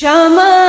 Shama